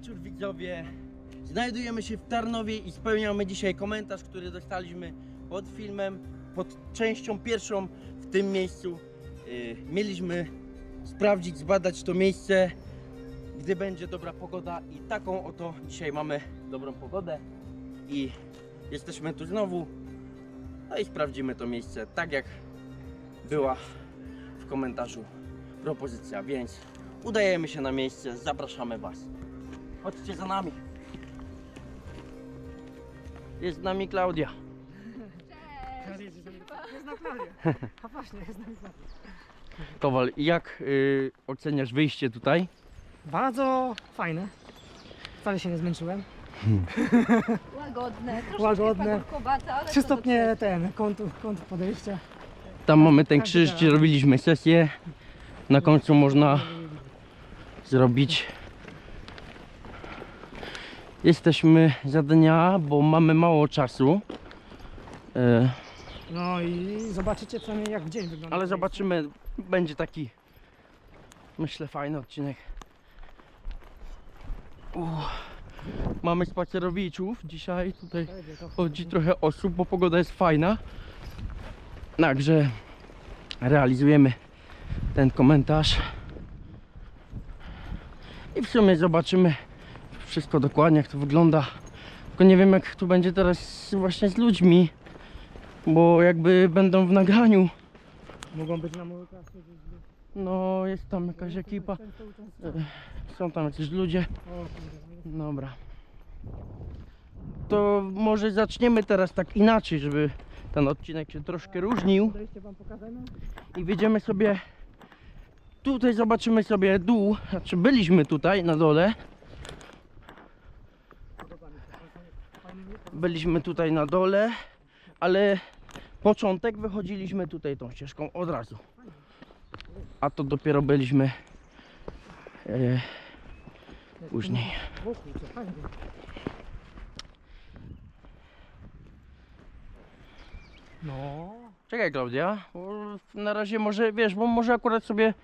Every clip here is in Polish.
Wieczór widzowie. Znajdujemy się w Tarnowie i spełniamy dzisiaj komentarz, który dostaliśmy pod filmem, pod częścią pierwszą w tym miejscu. Yy, mieliśmy sprawdzić, zbadać to miejsce, gdy będzie dobra pogoda i taką oto dzisiaj mamy dobrą pogodę i jesteśmy tu znowu. No i sprawdzimy to miejsce tak jak była w komentarzu propozycja, więc udajemy się na miejsce, zapraszamy Was. Chodźcie za nami. Jest z nami Klaudia. Jest na planie. A właśnie, jest na planie. Kowal, jak y, oceniasz wyjście tutaj? Bardzo fajne. Wcale się nie zmęczyłem. Łagodne, troszeczkę Łagodne. pagórkowate, ale Trzy to stopnie ten, kąt, kąt podejścia. Tam mamy ten krzyż, gdzie robiliśmy sesję. Na końcu można zrobić. Jesteśmy za dnia, bo mamy mało czasu. E, No i zobaczycie przynajmniej jak w dzień wygląda. ale zobaczymy, będzie taki myślę fajny odcinek. Uff. Mamy spacerowiczów dzisiaj tutaj miejsce. Będzie to chodzi trochę osób, bo pogoda jest fajna. Także realizujemy ten komentarz. I w sumie zobaczymy wszystko dokładnie jak to wygląda. Tylko nie wiem jak tu będzie teraz właśnie z ludźmi. Bo jakby będą w nagraniu. Mogą być na mojej klasie. No jest tam jakaś ekipa. E, Są tam jacyś ludzie. Dobra. To może zaczniemy teraz tak inaczej, żeby ten odcinek się troszkę różnił i wyjdziemy sobie tutaj zobaczymy sobie dół, znaczy byliśmy tutaj na dole Podoba mi się. Fajny widok. Byliśmy tutaj na dole, ale początek wychodziliśmy tutaj tą ścieżką od razu a to dopiero byliśmy e, później. No. Czekaj Klaudia, na razie może, wiesz, bo może akurat sobie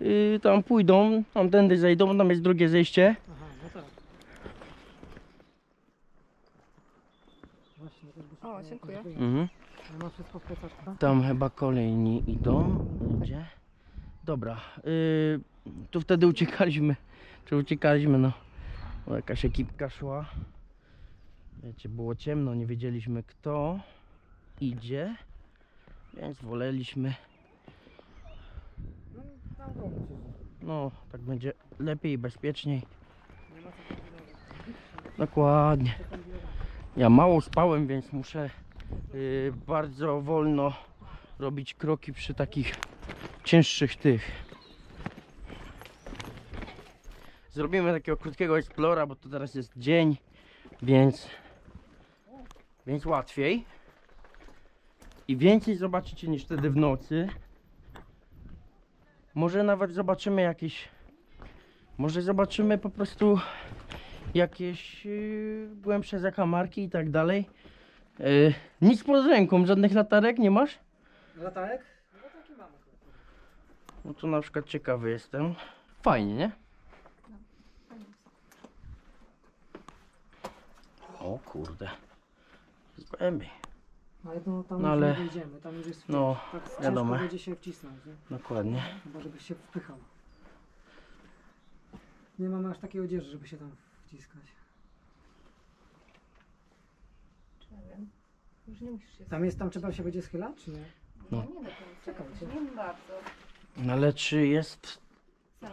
y, tam pójdą, tam tędy zejdą, tam jest drugie zejście. Aha, no tak. Właśnie, też by się O, dziękuję. Mhm. Tam chyba kolejni idą, idzie. Dobra, y, tu wtedy uciekaliśmy, czy uciekaliśmy, no, bo jakaś ekipka szła. Wiecie, było ciemno, nie wiedzieliśmy kto idzie, więc woleliśmy, No, tak będzie lepiej i bezpieczniej. Dokładnie. Ja mało spałem, więc muszę y, bardzo wolno robić kroki przy takich cięższych tych. Zrobimy takiego krótkiego explora, bo to teraz jest dzień, więc więc łatwiej. I więcej zobaczycie niż wtedy w nocy. Może nawet zobaczymy jakieś może zobaczymy po prostu jakieś yy, głębsze zakamarki i tak dalej. Yy, nic pod ręką, żadnych latarek nie masz? Latarek? No taki mamy. No to na przykład ciekawy jestem. Fajnie, nie? O kurde. Głębiej. Ale to tam No już ale- nie wyjdziemy, tam już jest No, tak wiadomo. będzie się wcisnąć, nie? Dokładnie. Chyba żebyś się wpychał. Nie mamy aż takiej odzieży, żeby się tam wciskać. Czy nie wiem. Już nie musisz się Tam jest, tam trzeba się będzie schylać, czy nie? No. Nie do końca. Czekajcie. Nie bardzo. No ale czy jest Sens.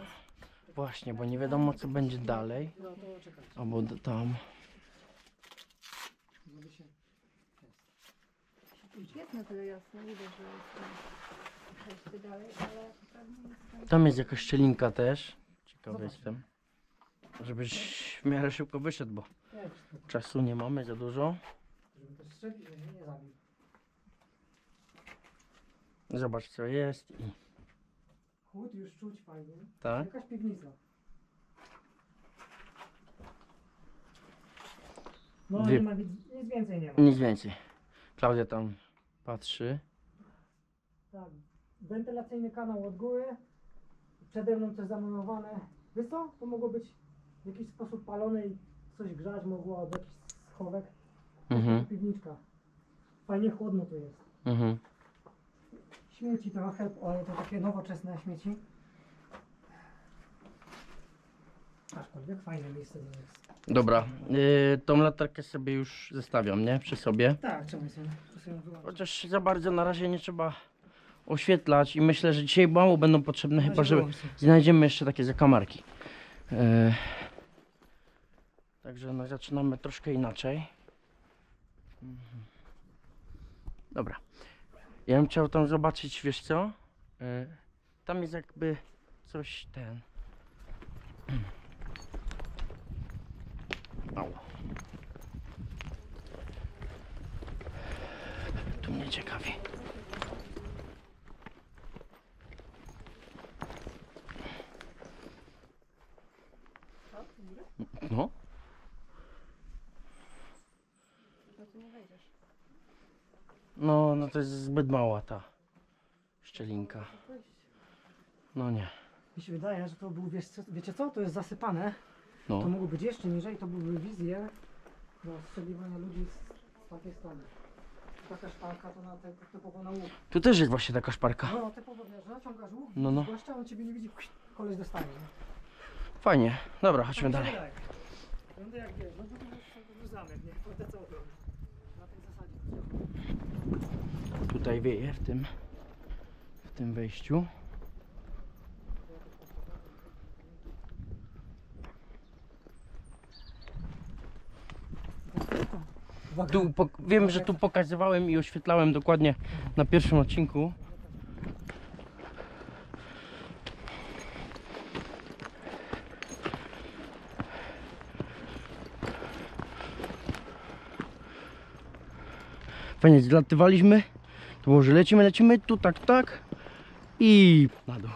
właśnie, bo nie wiadomo co będzie dalej. No to czekajcie, Albo d- tam. żeby się... Jest na tyle jasno, widać, że jest tam dalej, ale pewnie jest tam... Tam jest jakaś szczelinka też. Ciekawy jestem. Żebyś w miarę szybko wyszedł, bo Nie, czasu nie mamy za dużo. żeby mnie nie zabił. Zobacz co jest i Chłód już czuć fajnie. tak. Jakaś piwnica. No Wie- nie ma, nic nic więcej nie ma. Nic więcej. Klaudia tam patrzy. Tak. Wentylacyjny kanał od góry. Przede mną coś zamontowane. Wiesz co? To mogło być w jakiś sposób palone i coś grzać mogło, albo jakiś schowek. Mhm. Piwniczka. Fajnie chłodno tu jest. Mhm. Śmieci trochę, ale to takie nowoczesne śmieci. Aczkolwiek fajne miejsce to jest. Dobra, yy, tą latarkę sobie już zostawiam, nie? Przy sobie. Tak, czemu sobie, to sobie wyłączę. Chociaż za bardzo na razie nie trzeba oświetlać i myślę, że dzisiaj mało będą potrzebne, chyba że znajdziemy jeszcze takie zakamarki. E, Także no, zaczynamy troszkę inaczej. Mhm. Dobra. Ja bym chciał tam zobaczyć, wiesz co? E, Tam jest jakby coś ten. Au. Tu mnie ciekawi. No tu nie wejdziesz. No, no to jest zbyt mała ta szczelinka. No nie. Mi się wydaje, że to był, wiesz, co, wiecie co, to jest zasypane. No. To mogło być jeszcze niżej, to byłyby wizje do ostrzeliwania ludzi z, z tamtej strony. Taka szpalka to na te, typowo na łuk. Tu też jest właśnie taka szparka. No, typowo wiesz, naciągasz łuk, No, no. zgłaszcza, on ciebie nie widzi, koleś dostaje. nie? Fajnie. Dobra, Tak chodźmy dalej. Będę jak wiesz, no to to jest to zamek, nie? To? Na tej zasadzie. Tutaj wieje w tym w tym wejściu. Tu pok- wiem, że tu pokazywałem i oświetlałem dokładnie na pierwszym odcinku. Fajnie, zlatywaliśmy. To było, że lecimy, lecimy, tu tak, tak i na dół.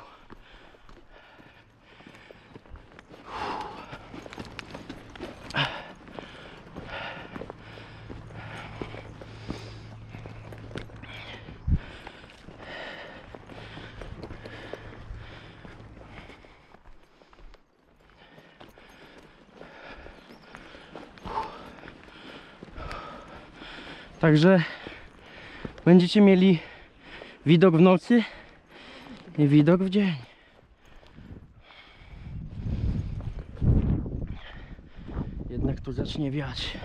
Także będziecie mieli widok w nocy i widok w dzień. Jednak tu zacznie wiać.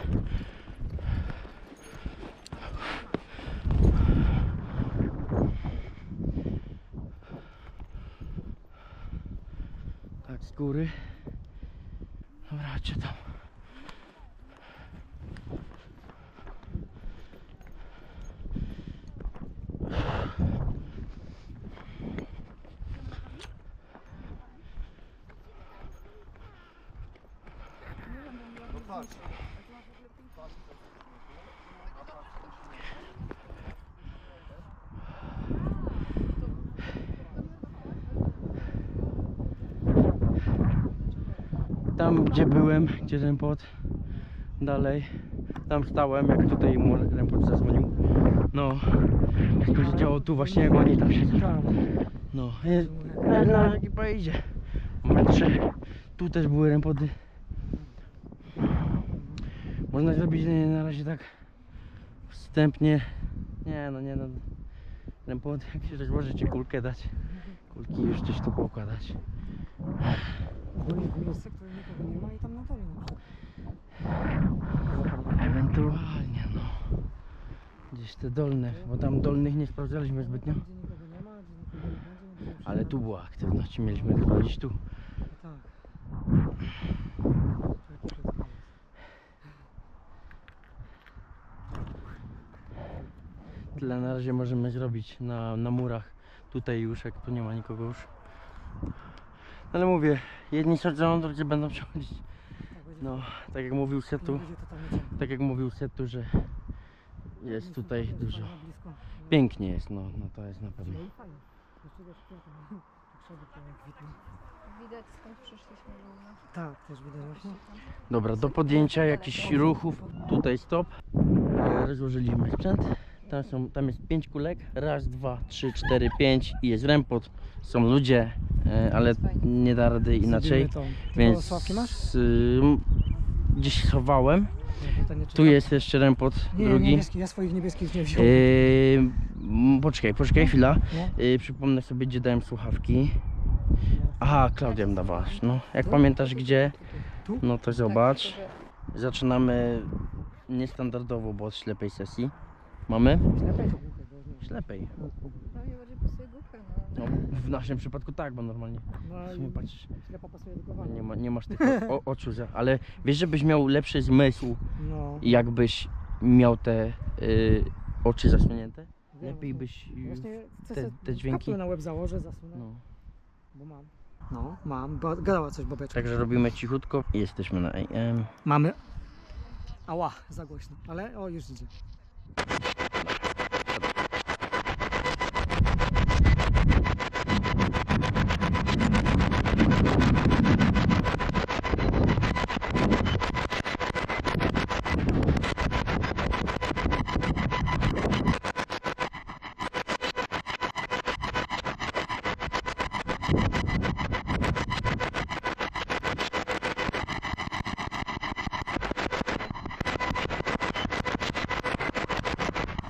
Tak z góry. Dobra, tam. Tam gdzie byłem, gdzie ten pot dalej, tam stałem, jak tutaj mu ten pot zadzwonił. No, to się działo tu właśnie, jak oni tam siedzą. No, no ekipa idzie. Metrze. Tu też były rempody. Można zrobić na razie tak wstępnie. Nie no, nie no. Rempody, jak się rozłożycie kulkę dać. Kulki już coś tu poukładać. Ogólnie nie ma i tam na dole przykład. Ewentualnie no. Gdzieś te dolne, bo tam dolnych nie sprawdzaliśmy zbytnio. Będziemy Ale tu była aktywność, mieliśmy sprawdzić tu. Tak. Tyle na razie możemy zrobić na, na murach. Tutaj już, jak tu nie ma nikogo już. Ale mówię, jedni sądzą, drudzy będą przechodzić. Tak. No, tak jak mówił Setu, tak jak mówił Setu, że jest tutaj dużo. Pięknie jest, no, no to jest na pewno. No? Tak. Widać skąd przyszliśmy. Tak, też widać właśnie. Dobra, do podjęcia jakichś ruchów. Tutaj stop. E, Rozłożyliśmy sprzęt. Tam, są, tam jest pięć kulek. Raz, dwa, trzy, cztery, pięć i jest rempot. Są ludzie. e, ale nie da rady inaczej. Więc masz? y, gdzieś czy Tu jest jeszcze rempot Nie, drugi. niebieski, ja swoich niebieskich nie wziąłem. Yy, poczekaj, poczekaj chwila. No. Yy, przypomnę sobie, gdzie dałem słuchawki. Aha, Klaudia mi dawałaś. No, jak pamiętasz gdzie, no to Tak, zobacz. Zaczynamy niestandardowo, bo od ślepej sesji. Mamy? Ślepej Ślepej. No i bardziej pasuje głupio, no. No, w naszym przypadku tak, bo normalnie No i patrz, ślepa pasuje do kowania. nie, ma, nie masz tych o, oczu, za- ale wiesz, żebyś miał lepszy zmysł, No. jakbyś miał te y, oczy zasłonięte, Wiem, lepiej byś... Właśnie te- te dźwięki- na łeb założę, zasunę, No. bo mam. No, mam. Bo, gadała coś babeczka. Także robimy cichutko i jesteśmy na AM. Mamy. Ała, za głośno. Ale o, już idzie.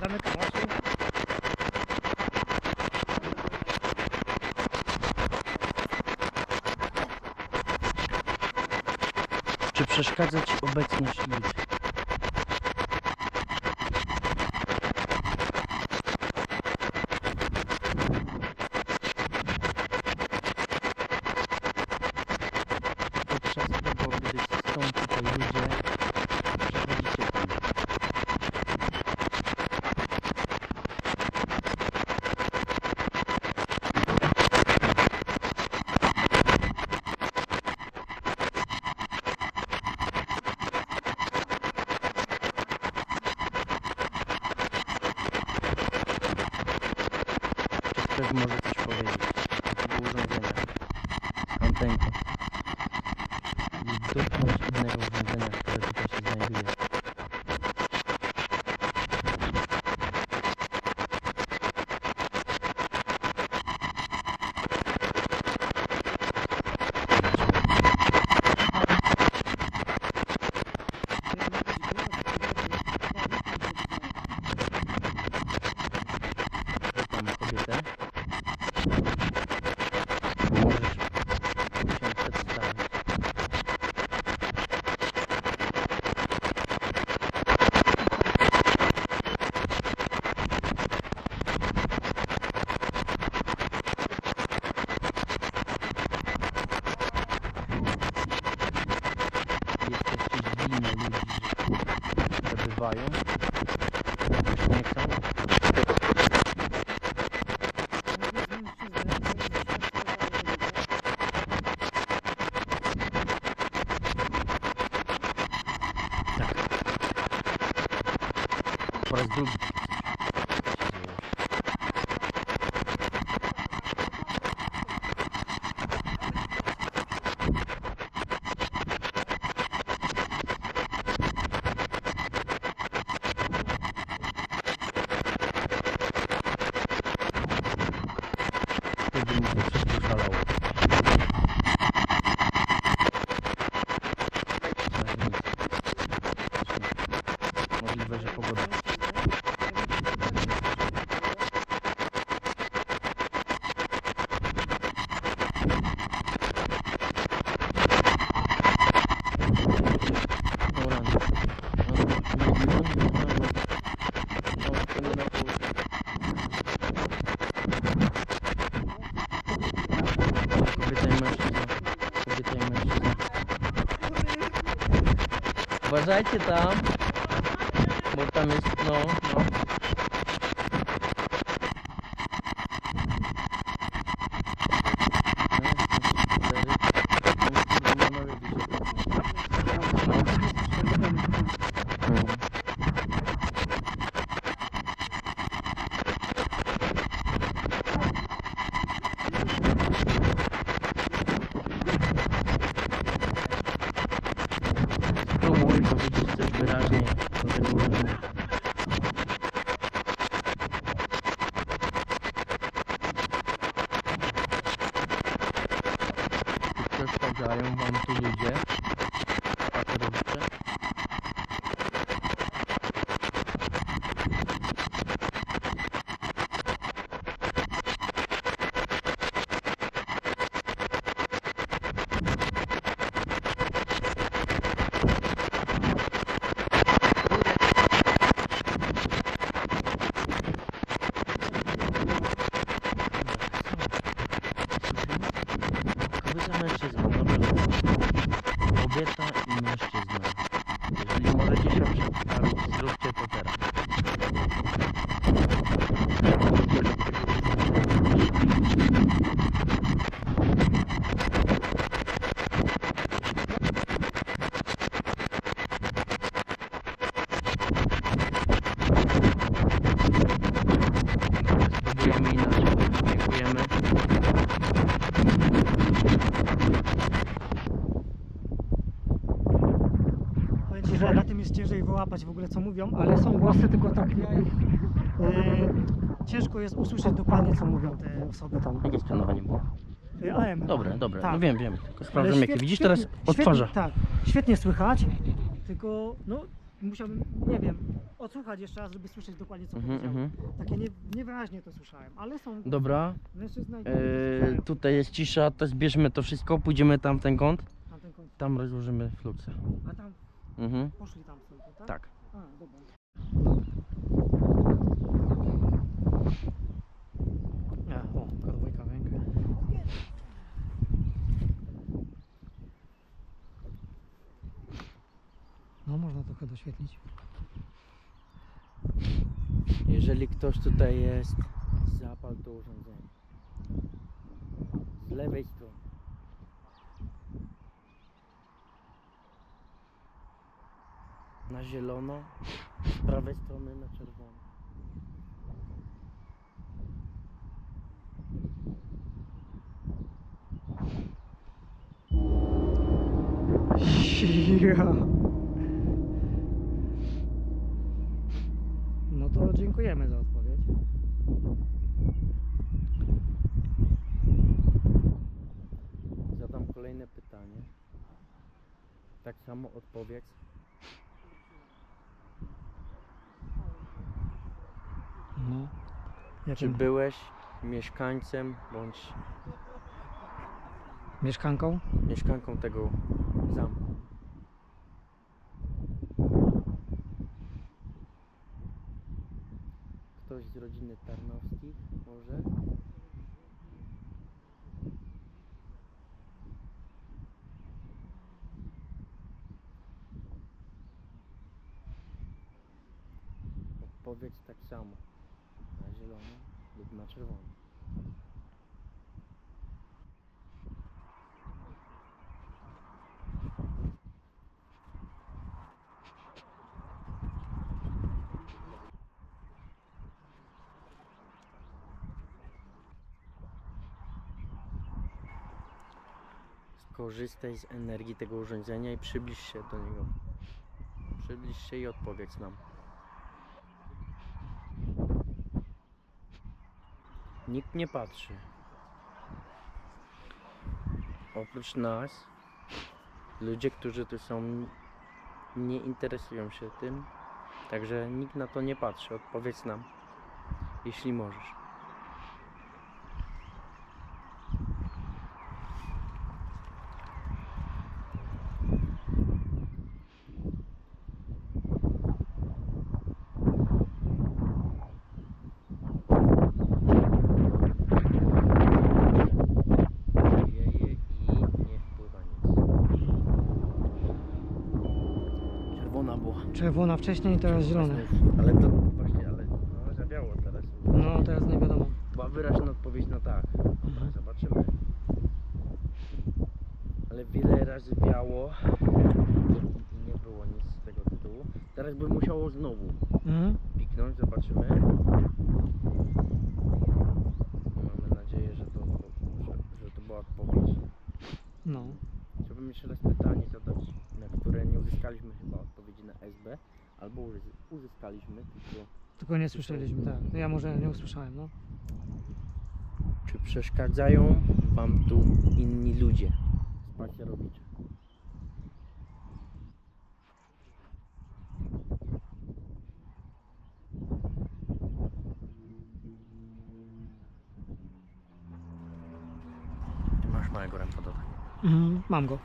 Zamykam oczy. Czy przeszkadza Ci obecność ludzi? Podczas tego, gdy są tutaj ludzie, przechodzicie tam. Ktoś może coś powiedzieć? Do urządzenia. Z antenką. I dotknąć innego urządzenia, które tutaj się znajduje. Pytam kobietę. Możesz się przedstawić. Jesteście zdziwieni ludzi, że przebywają. Już nie chcą. Po raz drugi. Wtedy mi to wszystko szalało. Możliwe, że pogoda. Dobra. No, no, no, no, no, no. No, to nie na pół. Kobieta i mężczyzna. Kobieta i mężczyzna. Uważajcie tam. Bo Yes. Co mówią, ale są głosy, tylko tak ja ich, e, ciężko jest usłyszeć dokładnie co mówią te osoby tam. Jakie skanowanie było? E, AM. Dobre, dobre. Tak. No wiem, wiem. Tylko Ale sprawdzam jakie. świet- Widzisz, teraz świetnie- odtwarza. Świetnie, tak, świetnie słychać, tylko no musiałbym, nie wiem, odsłuchać jeszcze raz, żeby słyszeć dokładnie co Mhm, powiedział. mhm. Takie nie, niewyraźnie to słyszałem, ale są Dobra. mężczyzna i E, tutaj jest cisza, to zbierzmy to wszystko, pójdziemy tam w ten kąt, na ten kąt. tam rozłożymy fluksy. A tam Mhm. poszli tam są, tak? Tak. A, dobra. A, o, kadwojka rękę. No, doświetlić. Jeżeli ktoś tutaj jest, zapal to urządzenie. Z lewej strony. Na zielono, z prawej strony na czerwono. Ja. To dziękujemy za odpowiedź. Zadam kolejne pytanie. Tak samo odpowiedz. No. Czy byłeś mieszkańcem bądź mieszkanką? mieszkanką tego zamku? Ktoś z rodziny Tarnowskich może? Odpowiedź tak samo. Na zielono lub na czerwono. Skorzystaj z energii tego urządzenia i przybliż się do niego. Przybliż się i odpowiedz nam. Nikt nie patrzy. Oprócz nas, ludzie, którzy tu są, nie interesują się tym. Także nikt na to nie patrzy. Odpowiedz nam, jeśli możesz. Wieje i nie wpływa nic. Czerwona była. Czerwona wcześniej, teraz zielona. Ale to właśnie, ale no, teraz. No, teraz nie wiadomo. Była wyraźna odpowiedź na tak. Mhm. Zobaczymy. Ale wiele razy wiało. Nie było nic z tego tytułu. Teraz by musiało znowu Mhm. piknąć, zobaczymy. Mamy nadzieję, że to, że, że to była odpowiedź. No. Chciałbym jeszcze raz pytanie zadać, na które nie uzyskaliśmy chyba odpowiedzi na SB, albo uzys- uzyskaliśmy, tylko Tylko nie słyszeliśmy, tak. No Ja może nie usłyszałem, no. czy przeszkadzają Wam tu inni ludzie, spacerowicze? Ty masz małego ręka dodać. Mhm, mam go.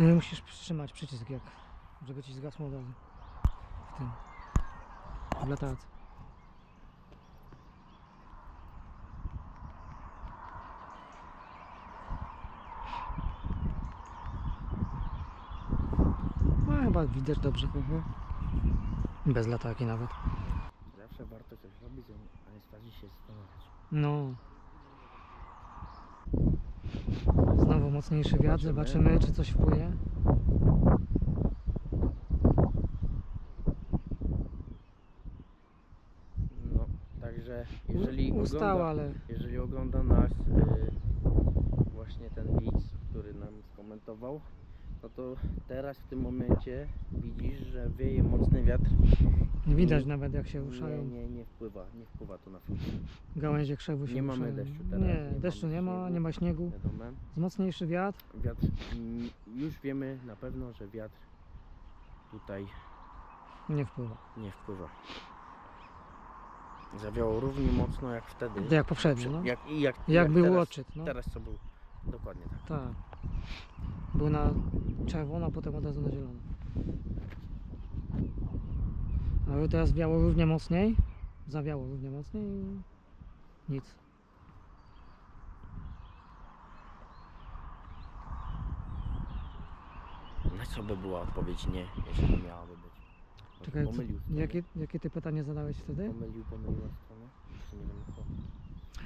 Musisz przytrzymać przycisk, jak, żeby ci zgasło od razu w tym, w latarce. No, chyba widać dobrze. Mhm. Bez latarki nawet. Zawsze warto coś robić, a nie sprawdzić się zastanawiać. No. Znowu mocniejszy wiatr, Zobaczymy. czy coś wpłynie. No, także jeżeli U- Ustała, ogląda, ale jeżeli ogląda nas y, właśnie ten widz, który nam skomentował, no to teraz w tym momencie widzisz, że wieje mocny wiatr. widać nawet jak się Nie, ruszają. nie, nie wpływa, nie wpływa to na film. Gałęzie krzewu się Nie mamy ruszają. deszczu teraz, Nie, nie deszczu mamy nie ma, śniegu. nie ma śniegu. Wiadomo, Mocniejszy wiatr. wiatr, mm, już wiemy na pewno, że wiatr tutaj Nie wpływa. nie wpływa. Zawiało równie mocno jak wtedy. Jak poprzednio, no. Jak, i jak, Jak był teraz, odczyt, no. Teraz co był dokładnie tak. Tak. Był na czerwono, a potem od razu na zielono. Ale teraz wiało równie mocniej. Zawiało równie mocniej i nic. Na co by była odpowiedź nie, jeśli miałaby być? Może Czekaj, co, pomylił stronę. jakie, jakie ty pytanie zadałeś wtedy? Pomylił, pomyliła stronę? Jeszcze nie wiem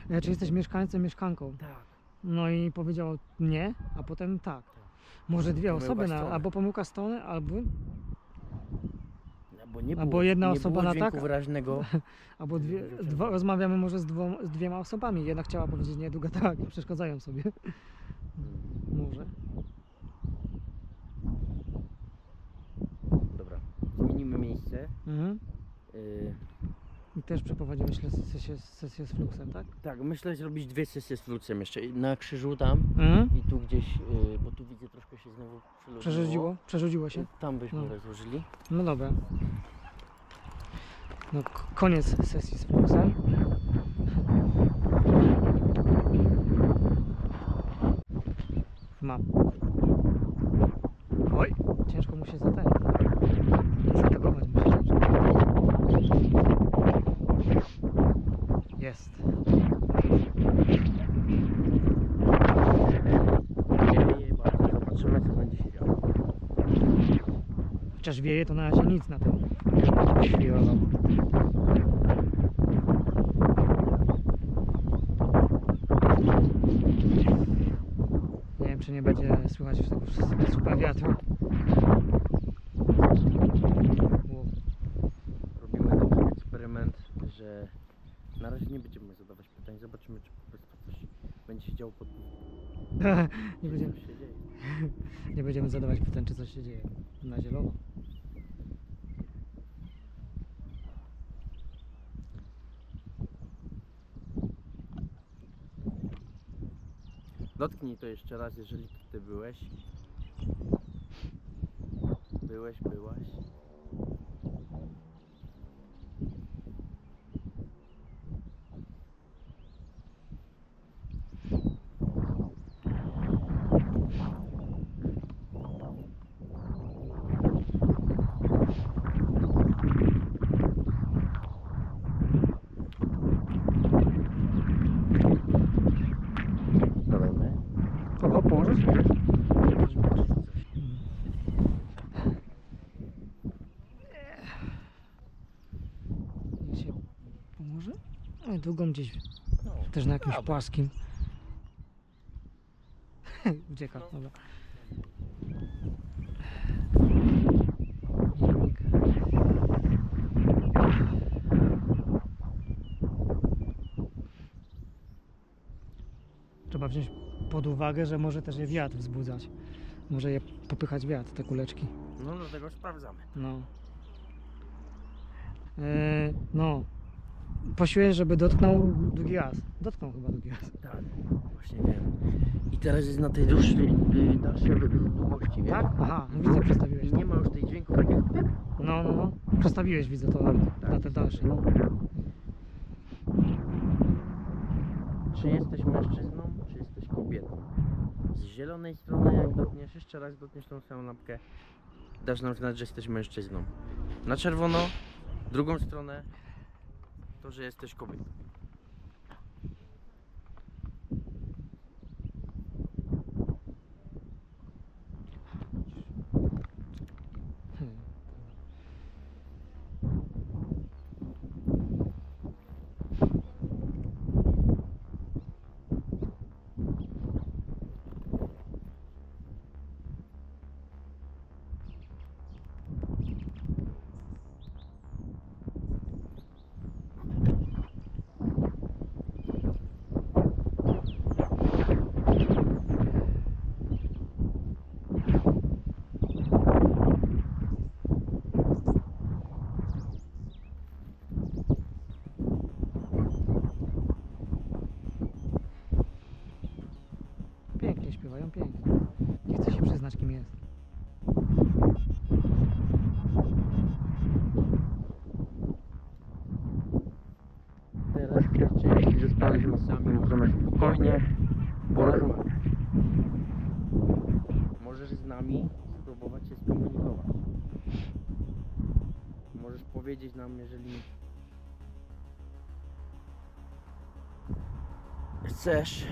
co. E, Czy jesteś mieszkańcem, mieszkanką? Tak. No i powiedział nie, a potem tak. Może dwie Pomyłka osoby, na, strony. albo pomyłka strony, albo, Bo nie Albo było, jedna nie osoba było na dźwięku tak, wyraźnego. albo dwie, dwa, rozmawiamy może z, dwoma, z dwiema osobami. Jedna chciała powiedzieć nie, druga tak, i przeszkadzają sobie. Mm, Może. Dobra. Zmienimy miejsce. Mhm. Yy, I też przeprowadziłeś le- sesję, sesję z fluxem, tak? tak, myślę zrobić dwie sesje z flucem jeszcze. Na krzyżu tam Mhm. i tu gdzieś, yy, bo tu widzę troszkę się znowu przeludniło. Przerzuciło? Przerzuciło się? Tam byśmy No. rozłożyli. No dobra. No k- koniec sesji z fluxem. Mam. Oj, ciężko mu się zatem. Zategować mu się ciężko. Jest. Wieje bardzo. Zobaczymy co będzie się działo. Chociaż wieje to na razie nic na tym. Świeżo. Nie wiem czy nie będzie słychać tego wszystkiego super wiatru. Robimy taki eksperyment, że na razie nie będziemy zadawać pytań. Zobaczymy czy po prostu coś będzie się działo pod nie, będziemy, nie będziemy zadawać pytań czy coś się dzieje. Na zielono. Dotknij to jeszcze raz, jeżeli to ty byłeś. Byłeś, byłaś. Kolejny. O, położysz? Niech się pomoże? No i drugą gdzieś, No, też na jakimś dobra. płaskim. Ucieka, No. dobra. Trzeba wziąć pod uwagę, że może też je wiatr wzbudzać. Może je popychać wiatr, te kuleczki. No dlatego sprawdzamy. No. E, no. Prosiłeś, żeby dotknął drugi raz. Dotknął chyba drugi raz. Tak, właśnie wiem. I teraz jest na tej dłuższej, y, dalszej długości, wiesz? Tak? Aha, no widzę, przestawiłeś. Nie ma już tej dźwięku takich pyp. No, no, no. Przestawiłeś, widzę to na, na te dalsze. No. Czy jesteś mężczyzną, czy jesteś kobietą? Z zielonej strony, jak dotkniesz, jeszcze raz dotkniesz tą samą lampkę, dasz nam znać, że jesteś mężczyzną. Na czerwono, drugą stronę, to, że jesteś kobietą. Nam, jeżeli chcesz.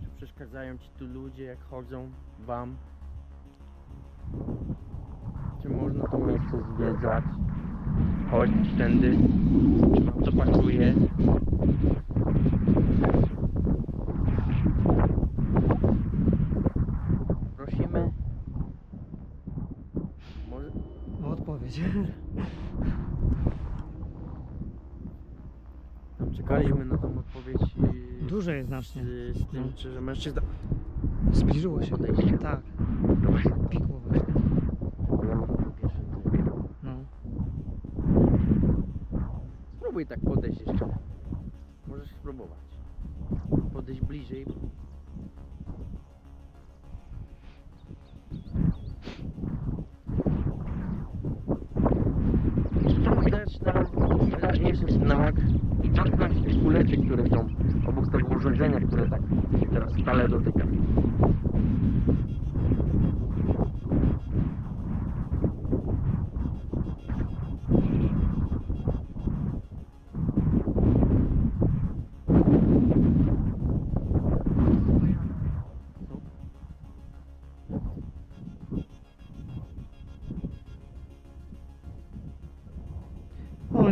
Czy przeszkadzają ci tu ludzie, jak chodzą wam? Czy można to miejsce zwiedzać? Chodzić tędy? Czy wam to pasuje? Prosimy. Może O odpowiedź. tam czekaliśmy na tą odpowiedź. Duże jest znacznie. Z, z tym, No. że mężczyzna. Zbliżyło się. Tak, pikło właśnie.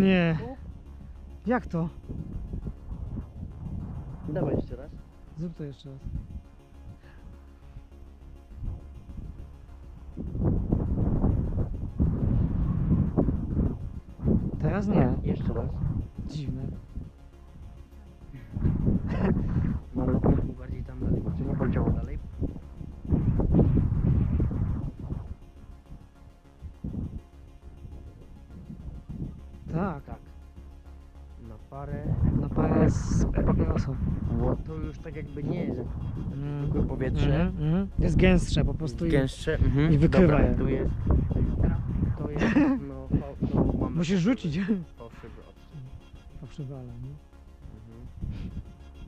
Nie. Jak to? Dawaj jeszcze raz. Zrób to jeszcze raz. Teraz nie. Jeszcze raz. Dziwne. Jakby nie jest Mm. zwykłe powietrze. Mhm, mhm. Jest gęstsze po prostu i Gęstsze. Mhm. i wykrywa Dobra, je. Tu jest. To jest. No, fał, no mamy musisz rzucić. Fałszywy odcisk. Poprzywala, nie? Mhm.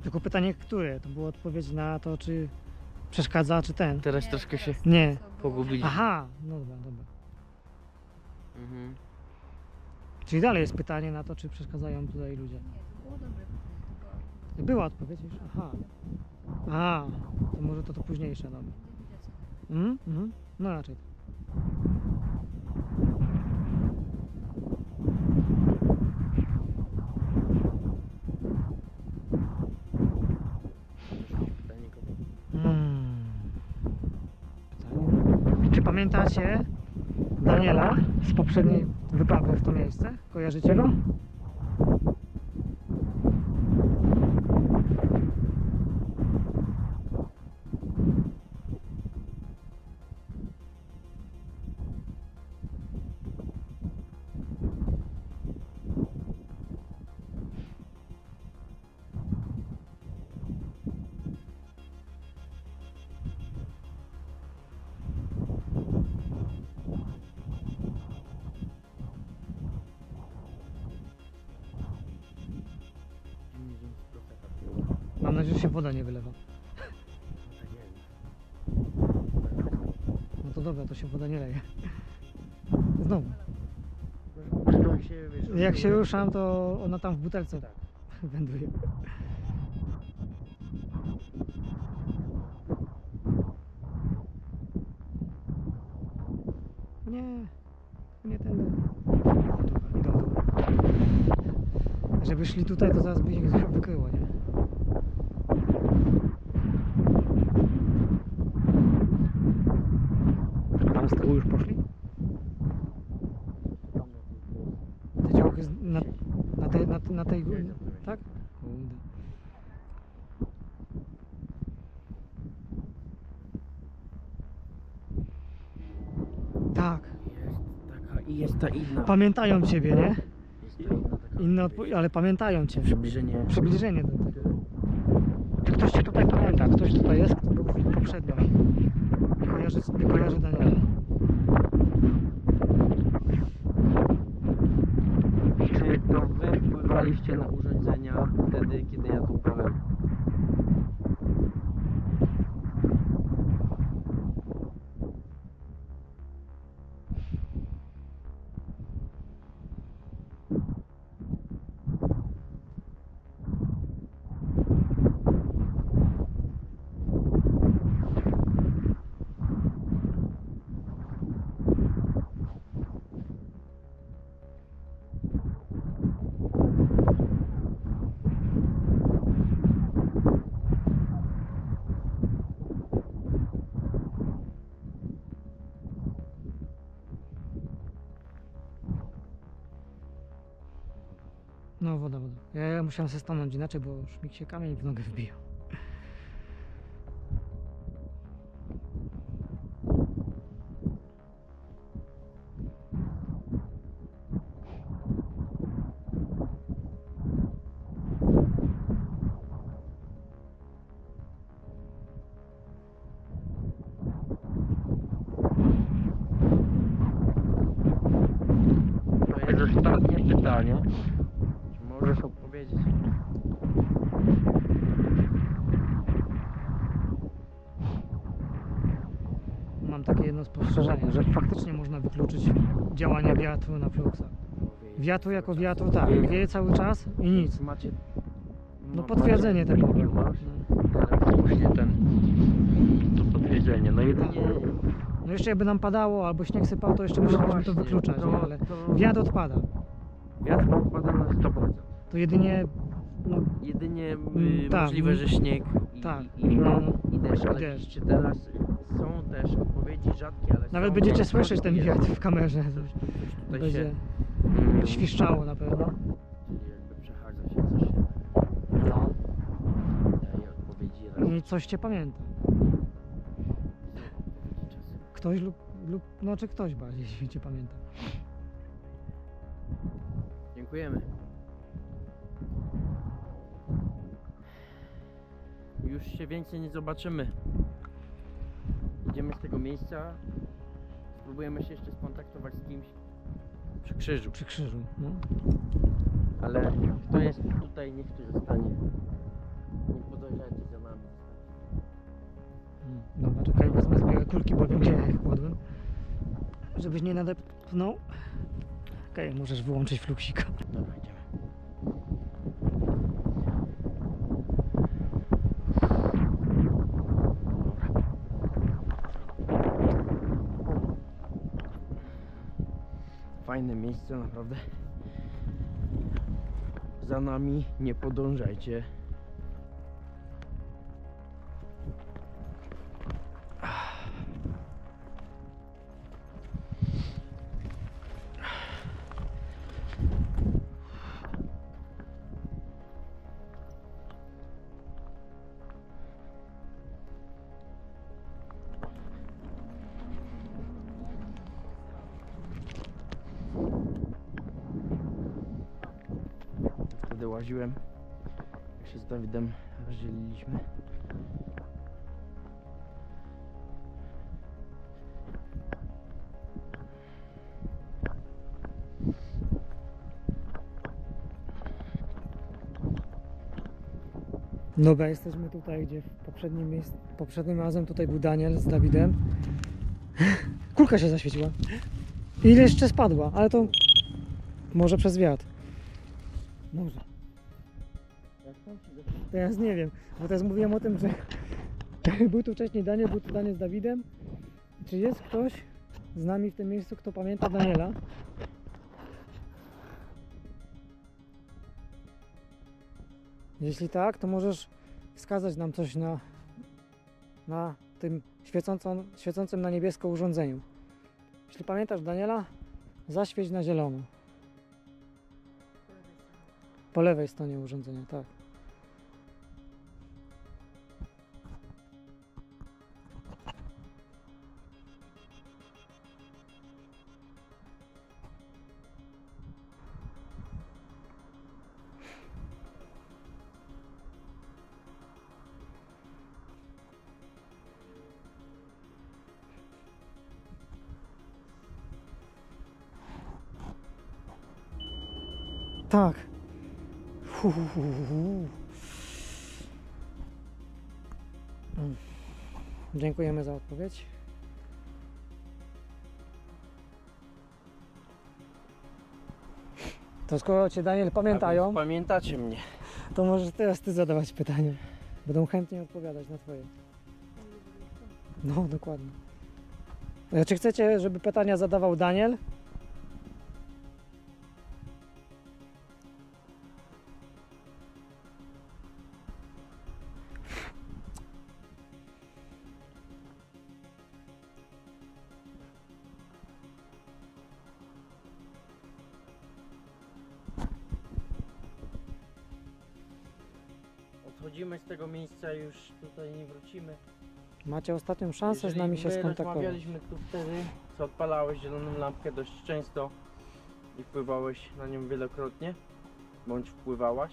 Tylko pytanie, które? To była odpowiedź na to, czy przeszkadza, czy ten. Teraz troszkę się Nie. pogubili. Aha, no dobra, dobra. Mhm. Czyli dalej jest pytanie na to, czy przeszkadzają tutaj ludzie. Nie, to było dobre Była odpowiedź już? Aha. A, to może to to późniejsze, dobra. widać. Mhm, mhm. No raczej. Mm. Pytanie. Czy pamiętacie Daniela z poprzedniej wyprawy w to miejsce? Kojarzycie go? Się woda nie wylewa. No to dobra, to się woda nie leje. Znowu. Jak się ruszam, to ona tam w butelce Tak. wędruje. Nie, nie tu. Żeby szli tutaj, to zaraz by ich wykryło, nie? A tam z tyłu już poszli? Tam na tym było. Te działki z- na, na, tej, na, na tej górze. Wiedział, co będzie. Tak? Kurde. Tak. Jest taka i jest ta inna. Pamiętają ciebie, nie? Inne odpo- ale pamiętają cię. Przybliżenie. Przybliżenie do tego. Czy ktoś cię tutaj pamięta? Ktoś tutaj jest, kto był poprzednio? Nie kojarzy, nie kojarzy Daniela. Czy to wy wpływaliście na urządzenia wtedy, kiedy ja tu byłem? Musiałem sobie stanąć inaczej, bo już mi się kamień w nogę wbijał. Mam takie jedno spostrzeżenie, że faktycznie można wykluczyć działanie wiatru na fluxa. Wiatru jako wiatru, tak, wieje cały czas i nic. Macie... No potwierdzenie macie- tego. Teraz właśnie ten... To potwierdzenie. No jedynie... No jeszcze jakby nam padało albo śnieg sypał, to jeszcze musielibyśmy to wykluczać, no, ale wiatr odpada. Wiatr odpada na 100%. To jedynie, no, Jedynie y, Mm, tak, możliwe, że śnieg i, tak, i, no, i deszcz, ale deszcz. teraz są też odpowiedzi rzadkie, ale nawet są, będziecie słyszeć ten wiatr w kamerze. Coś, coś tutaj Będzie się świszczało na pewno. Czyli jakby przechadza się coś się No. daje odpowiedzi. I coś cię pamięta. Ktoś lub, lub no czy ktoś bardziej się cię pamięta. Dziękujemy. Już się więcej nie zobaczymy. Idziemy z tego miejsca. Spróbujemy się jeszcze skontaktować z kimś przy krzyżu. Przy krzyżu, no. Ale kto jest tutaj, niech tu zostanie. Nie podążajcie za nami. Mm, Dobra, czekaj, wezmę sobie kulki, bo wiem gdzie je kładłem. Żebyś nie nadepnął. Okej, możesz wyłączyć fluksika. Dobra, idziemy. Fajne miejsce, naprawdę. Za nami nie podążajcie. Wtedy łaziłem, jak się z Dawidem rozdzieliliśmy. Dobra, jesteśmy tutaj, gdzie w poprzednim miejscu, poprzednim razem tutaj był Daniel z Dawidem. Kulka się zaświeciła. Ile jeszcze spadła, ale to może przez wiatr. Teraz nie wiem, bo teraz mówiłem o tym, że był tu wcześniej Daniel, był tu Daniel z Dawidem. Czy jest ktoś z nami w tym miejscu, kto pamięta Daniela? Jeśli tak, to możesz wskazać nam coś na, na tym świecącym na niebiesko urządzeniu. Jeśli pamiętasz Daniela, zaświeć na zielono. Po lewej stronie urządzenia, tak. Tak. Hu, hu, hu, hu, hu. Mm. Dziękujemy za odpowiedź. To skoro Cię Daniel pamiętają, Pamiętacie mnie. to możesz teraz Ty zadawać pytania. Będą chętnie odpowiadać na Twoje. No, dokładnie. E, Czy chcecie, żeby pytania zadawał Daniel? Miejsca, już tutaj nie wrócimy. Macie ostatnią szansę z Jeżeli nami się my skontaktować. rozmawialiśmy tu wtedy, co odpalałeś zieloną lampkę dość często i wpływałeś na nią wielokrotnie, bądź wpływałaś.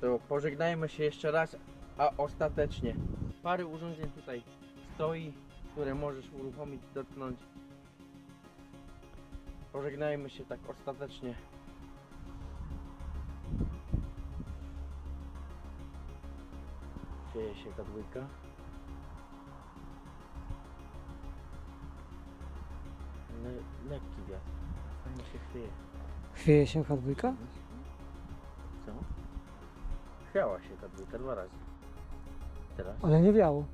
To pożegnajmy się jeszcze raz, a ostatecznie. Parę urządzeń tutaj stoi, które możesz uruchomić, dotknąć. Pożegnajmy się tak ostatecznie. Dzieje się ta dwójka. Le, lekki wiatr. Fajnie się chwieje. Chwieje się H2? Co? Chwiała się ta dwójka dwa razy. Teraz? Ale nie wiało.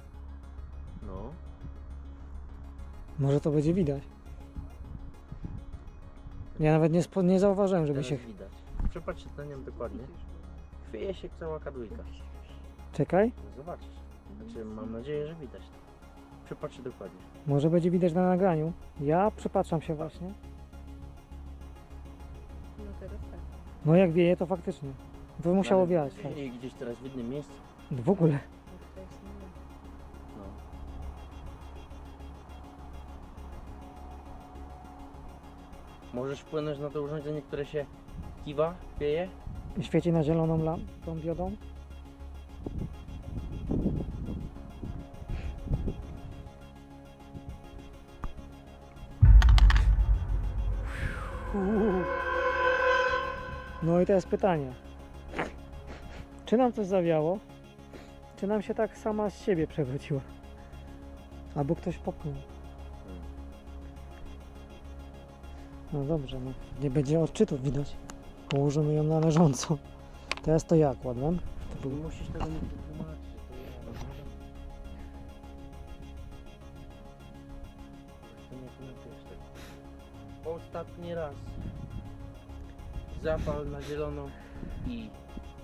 No. Może to będzie widać. Ja nawet nie, spo, nie zauważyłem, żeby Teraz się... widać. Na nią dokładnie. Chwieje się cała kadłujka. Czekaj. Zobaczysz. Znaczy mam nadzieję, że widać. Przepatrzcie dokładnie. Może będzie widać na nagraniu. Ja przypatrzam się właśnie. No teraz tak. No jak wieje, to faktycznie. To musiało wiać. Tak. wieje gdzieś teraz w innym miejscu. W ogóle. No nie No. Możesz wpłynąć na to urządzenie, które się kiwa, wieje? Świeci na zieloną lampą diodą. I teraz pytanie. Czy nam coś zawiało? Czy nam się tak sama z siebie przewróciła? Albo ktoś popchnął. No dobrze, no nie będzie odczytów widać. Położymy ją na leżąco. Teraz to ja kładłem. To był... Musisz tego nie. Ostatni raz. Zapal na zielono i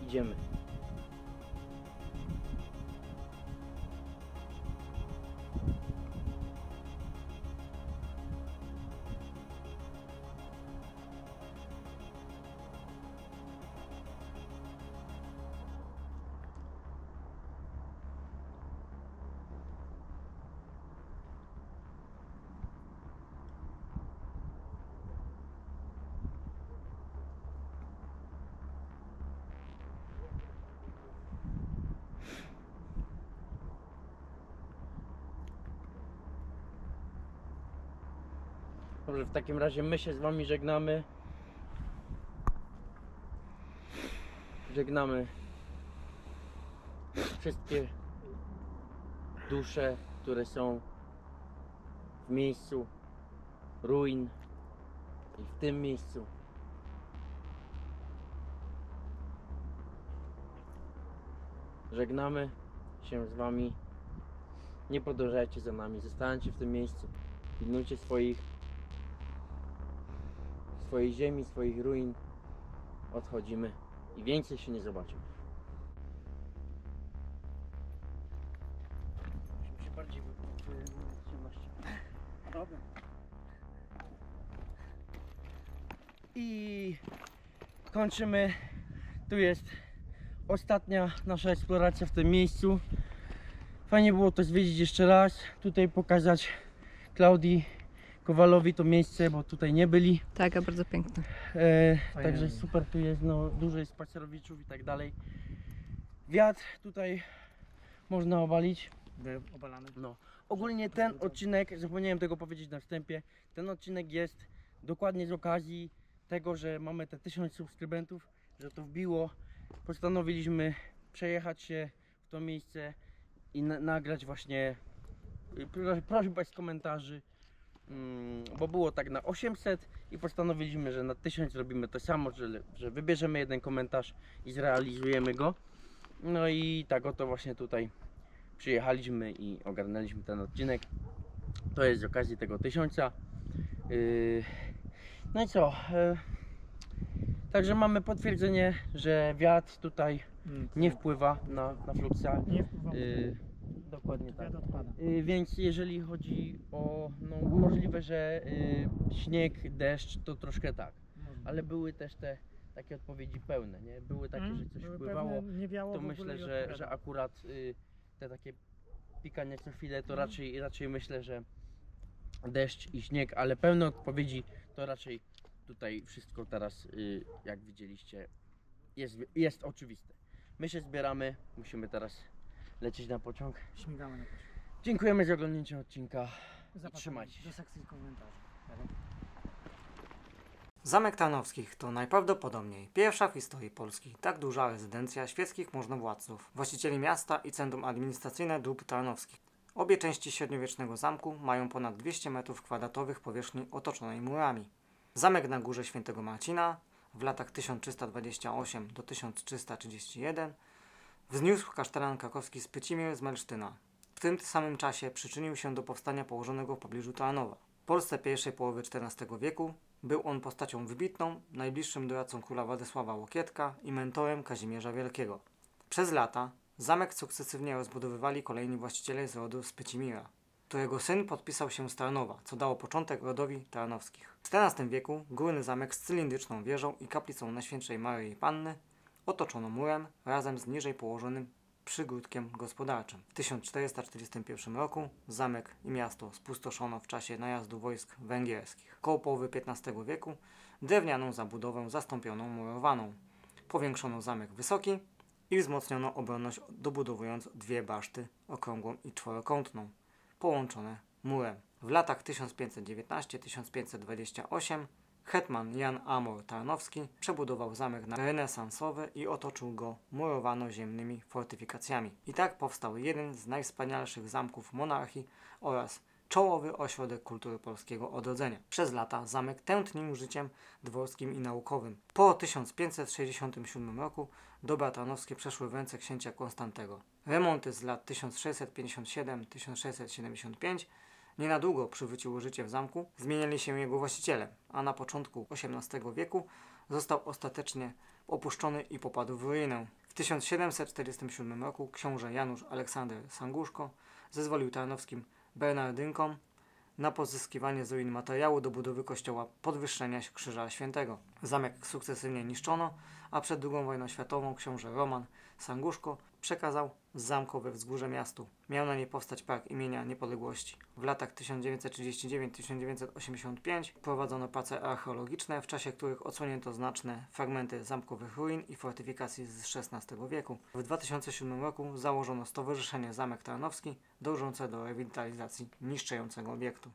idziemy. W takim razie my się z wami żegnamy. Żegnamy wszystkie dusze, które są w miejscu ruin i w tym miejscu. Żegnamy się z wami. Nie podążajcie za nami, zostańcie w tym miejscu. Pilnujcie swoich swojej ziemi, swoich ruin. Odchodzimy i więcej się nie zobaczymy. Musimy się bardziej. I kończymy. Tu jest ostatnia nasza eksploracja w tym miejscu. Fajnie było to zwiedzić jeszcze raz. Tutaj pokazać Klaudii Kowalowi to miejsce, bo tutaj nie byli. Tak, a bardzo piękne. E, także super tu jest, no, dużo jest spacerowiczów i tak dalej. Wiatr tutaj można obalić. Obalany. No. Ogólnie ten odcinek, zapomniałem tego powiedzieć na wstępie, ten odcinek jest dokładnie z okazji tego, że mamy te 1000 subskrybentów, że to wbiło. Postanowiliśmy przejechać się w to miejsce i na nagrać właśnie y, pro- prośbę z komentarzy, bo było tak na 800 i postanowiliśmy, że na 1000 zrobimy to samo, że, że wybierzemy jeden komentarz i zrealizujemy go. No i tak oto właśnie tutaj przyjechaliśmy i ogarnęliśmy ten odcinek. To jest z okazji tego tysiąca. Yy, No i co? Yy, Także mamy potwierdzenie, że wiatr tutaj nie wpływa na, na fluksa. Nie wpływa. Dokładnie tak. Odpada. Yy, Więc jeżeli chodzi o no, możliwe, że yy, śnieg, deszcz, to troszkę tak. Ale były też te takie odpowiedzi pełne, nie? Były takie, Mm, że coś były wpływało, pewne, nie wiało to w ogóle myślę, i że, że akurat y, te takie pikania co chwilę to Mhm. raczej, raczej myślę, że deszcz i śnieg, ale pełne odpowiedzi to raczej tutaj wszystko teraz, y, jak widzieliście, jest, jest oczywiste. My się zbieramy, musimy teraz lecieć na pociąg. Śmigamy na kość. Dziękujemy za oglądnięcie odcinka. Zapraszam trzymajcie się. do sekcji komentarzy. Zamek Tarnowskich to najprawdopodobniej pierwsza w historii Polski tak duża rezydencja świeckich możnowładców, właścicieli miasta i centrum administracyjne dóbr tarnowskich. Obie części średniowiecznego zamku mają ponad 200 m2 powierzchni otoczonej murami. Zamek na górze Świętego Marcina w latach 1328 do 1331 wzniósł kasztelan krakowski Spycimir z Melsztyna. W tym samym czasie przyczynił się do powstania położonego w pobliżu Tarnowa. W Polsce pierwszej połowy XIV wieku był on postacią wybitną, najbliższym doradcą króla Władysława Łokietka i mentorem Kazimierza Wielkiego. Przez lata zamek sukcesywnie rozbudowywali kolejni właściciele z rodu Spycimira, którego syn podpisał się z Tarnowa, co dało początek rodowi Tarnowskich. W XIV wieku górny zamek z cylindryczną wieżą i kaplicą Najświętszej Maryi Panny otoczono murem razem z niżej położonym przygródkiem gospodarczym. W 1441 roku zamek i miasto spustoszono w czasie najazdu wojsk węgierskich. Koło połowy XV wieku drewnianą zabudowę zastąpioną murowaną. Powiększono zamek wysoki i wzmocniono obronność dobudowując dwie baszty, okrągłą i czworokątną, połączone murem. W latach 1519-1528 hetman Jan Amor Tarnowski przebudował zamek na renesansowy i otoczył go murowano-ziemnymi fortyfikacjami. I tak powstał jeden z najwspanialszych zamków monarchii oraz czołowy ośrodek kultury polskiego odrodzenia. Przez lata zamek tętnił życiem dworskim i naukowym. Po 1567 roku dobra tarnowskie przeszły w ręce księcia Konstantego. Remonty z lat 1657-1675 nie na długo przywróciły życie w zamku, zmieniali się jego właściciele, a na początku XVIII wieku został ostatecznie opuszczony i popadł w ruinę. W 1747 roku książę Janusz Aleksander Sanguszko zezwolił tarnowskim Bernardynkom na pozyskiwanie z ruin materiału do budowy kościoła Podwyższenia Krzyża Świętego. Zamek sukcesywnie niszczono, a przed II wojną światową książę Roman Sanguszko przekazał zamkowe wzgórze miastu. Miał na nie powstać park imienia niepodległości. W latach 1939-1985 prowadzono prace archeologiczne, w czasie których odsłonięto znaczne fragmenty zamkowych ruin i fortyfikacji z XVI wieku. W 2007 roku założono Stowarzyszenie Zamek Tarnowski, dążące do rewitalizacji niszczejącego obiektu.